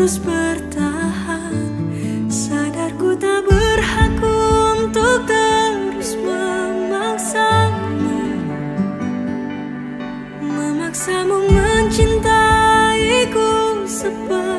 Terus bertahan. Sadar ku tak berhak untuk terus memaksamu. Memaksamu mencintaiku seperti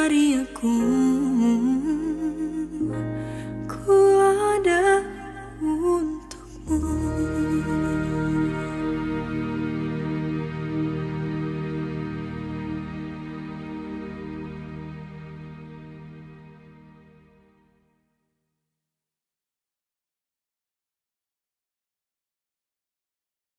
faria com